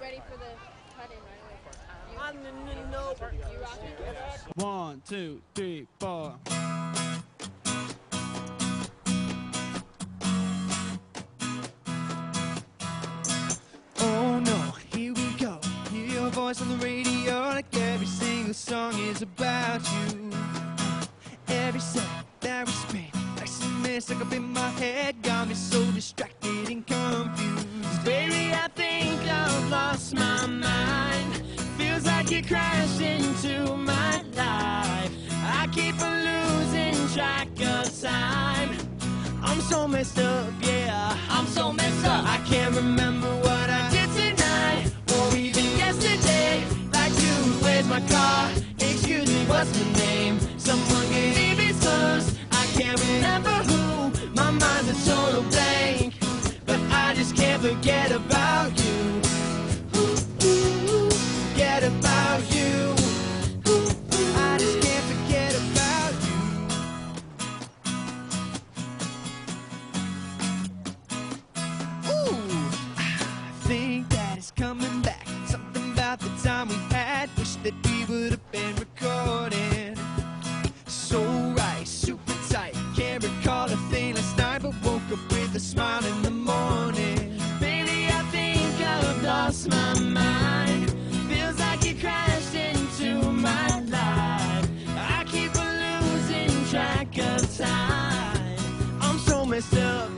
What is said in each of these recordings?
ready for the cut in right away. You, you rock it? One, two, three, four. Oh no, here we go. Hear your voice on the radio, like every single song is about you. Every step that we spin, like some mist stuck up in my head, got me so distracted you crashed into my life. I keep on losing track of time. I'm so messed up, yeah. I'm so messed up. I can't remember what I did tonight or even yesterday. Like you, where's my car? Excuse me, what's my name? Someone gave me close. I can't remember who. My mind's a total blank, but I just can't forget about think that it's coming back. Something about the time we had. Wish that we would have been recording. So right, super tight. Can't recall a thing last night, but woke up with a smile in the morning. Baby, I think I've lost my mind. Feels like you crashed into my life. I keep losing track of time. I'm so messed up,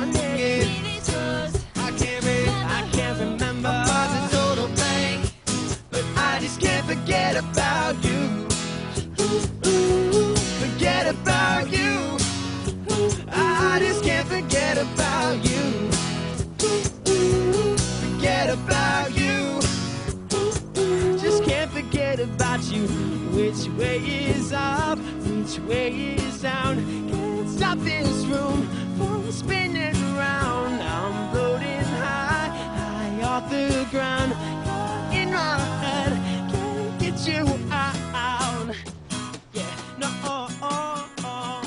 name? I can't re- I can't remember. My mind's a total blank, but I just can't forget about you. Ooh, ooh, forget about you. I just can't forget about you. Ooh, forget about you. Just can't forget about you. Which way is up? Which way is down? Can't stop this ground. In my head, can't get you out. Yeah, no. Oh, oh, oh.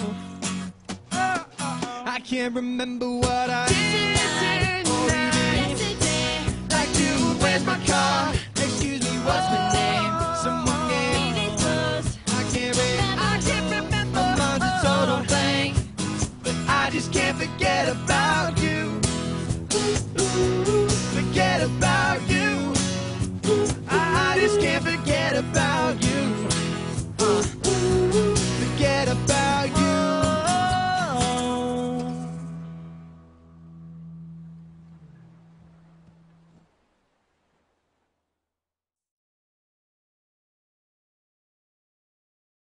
I can't remember what I did tonight. Like you, where's my car? Excuse me, what's my name? Someone gave me I can't read. I can't remember. My mind's a total blank, but I just can't forget about you.